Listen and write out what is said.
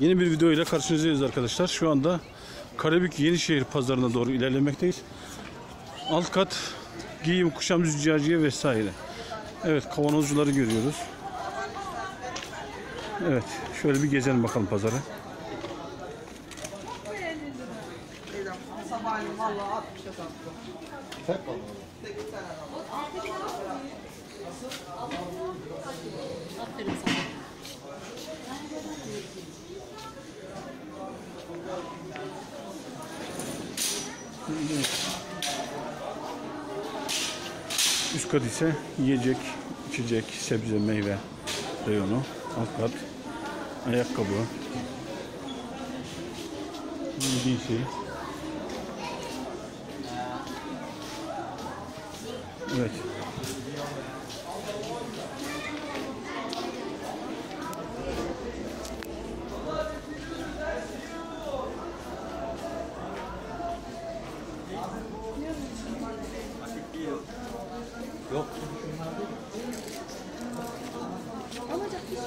Yeni bir video ile karşınızdayız arkadaşlar. Şu anda Karabük Yenişehir pazarına doğru ilerlemekteyiz. Alt kat giyim, kuşam, züccaciye vesaire. Evet kavanozcuları görüyoruz. Evet şöyle bir gezelim bakalım pazarı. 60'a sattım. Aferin sana. Üst kat ise yiyecek, içecek, sebze, meyve reyonu. Alt kat ayakkabı, giysi. Evet. Yok. Alacak bir şey.